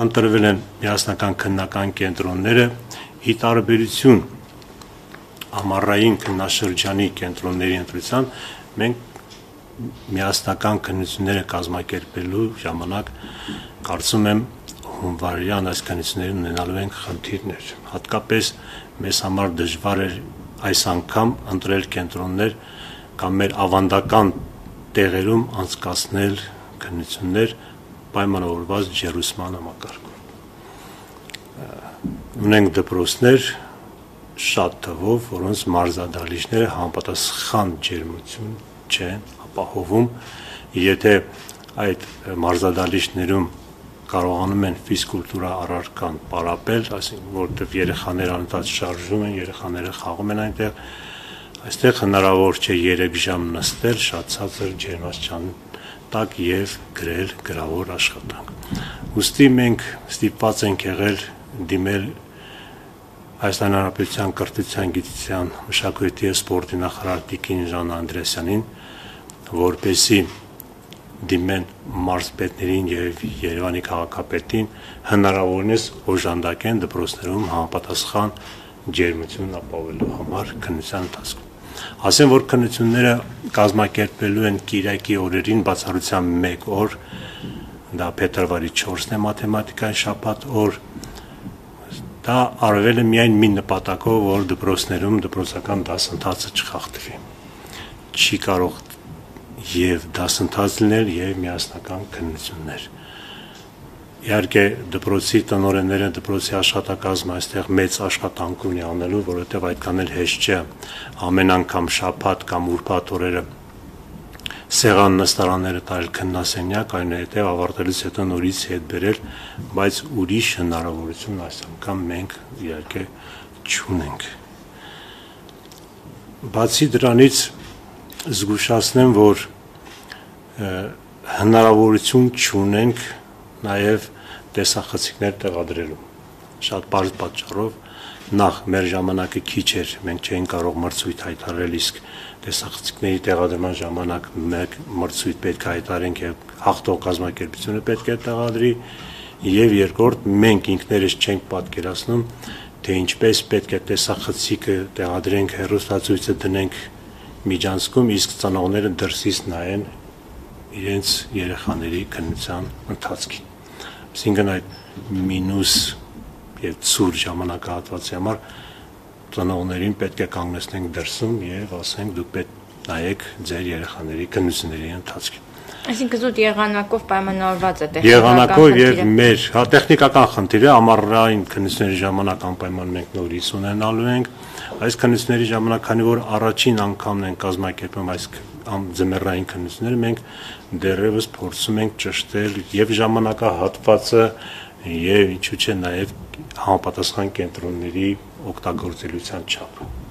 Ընտրվել են միասնական քննական կենտրոնները ի տարբերություն ամառային քննաշրջանի կենտրոնների ընտրության մենք միասնական քննությունները կազմակերպելու ժամանակ կարծում եմ հունվարյան այս քննությունները ունենալու են խնդիրներ հատկապես մեզ համար դժվար էր այս անգամ ընտրել կենտրոններ կամ մեր ավանդական տեղերում անցկացնել քննություններ պայմանավորված ջերուսման համակարգում ունենք դպրոցներ շատ թվով, որոնց մարզադահլիճները համապատասխան ջերմություն չեն ապահովում, եթե այդ մարզադահլիճներում կարողանում են ֆիզկուլտուրա առարկան պարապել, այսինքն որտեղ երեխաները անընդհատ շարժում են, երեխաները խաղում են այնտեղ, այստեղ հնարավոր չէ 3 ժամ նստել շատ ցածր ջերմաստիճան տակ եւ գրել գրավոր աշխատանք։ Ոստի մենք ստիպված ենք եղել դիմել Հայաստան Հանրապետության կրթության, գիտության, մշակույթի եւ սպորտի նախարար Տիկին Ժան Անդրեսյանին, որպեսի դիմեն մարզպետներին եւ Երևանի քաղաքապետին հնարավորինս օժանդակեն դպրոցներում համապատասխան ջերմություն ապահովելու համար քննության ընթացքում։ Ասեմ, որ քննությունները կազմակերպելու են Կիրակի օրերին բացառությամբ 1 օր, դա փետրվարի 4-ն է մաթեմատիկայի շաբաթ օր, Դա արվել է միայն մի նպատակով, որ դպրոցներում դպրոցական դասընթացը չխախտվի։ Չի կարող եւ դասընթաց լինել եւ միասնական քննություններ։ Իհարկե դպրոցի տնօրենները դպրոցի աշխատակազմը այստեղ մեծ աշխատանք ունի անելու, որովհետեւ այդքան էլ հեշտ չէ ամեն անգամ շաբաթ կամ ուրբաթ օրերը սեղան նստարանները տարել քննասենյակ, այնուհետև ավարտելուց հետո նորից հետ բերել, բայց ուրիշ հնարավորություն այս անգամ մենք իհարկե չունենք։ Բացի դրանից զգուշացնեմ, որ հնարավորություն չունենք նաև տեսախցիկներ տեղադրելու։ Շատ բարձ պատճառով նախ մեր ժամանակը քիչ էր, մենք չէին կարող մրցույթ հայտարարել, իսկ տեսախցիկների տեղադրման ժամանակ մեկ մրցույթ պետք է հայտարենք եւ հաղթող կազմակերպությունը պետք է տեղադրի եւ երկրորդ մենք ինքներս չենք պատկերացնում թե ինչպես պետք է տեսախցիկը տեղադրենք հերոստացույցը դնենք միջանցքում իսկ ծնողները դրսից նայեն իրենց երեխաների քննության ընթացքին։ Այսինքն այդ մինուս եւ ցուր ժամանակահատվածի համար ծնողներին պետք է կանգնեցնենք դրսում եւ ասենք դուք պետք նայեք ձեր երեխաների քննությունների ընթացքին։ Այսինքն զուտ եղանակով պայմանավորված է տեխնիկական Եղանակով եւ մեր հա տեխնիկական խնդիրը ամառային քննությունների ժամանակ անպայման մենք նորից ունենալու ենք։ Այս քննությունների ժամանակ, քանի որ առաջին անգամն են կազմակերպում այս ձմեռային քննությունները, մենք դեռևս փորձում ենք ճշտել եւ ժամանակահատվածը եւ ինչու՞ չէ նաեւ համապատասխան կենտրոնների օգտագործելիության չափը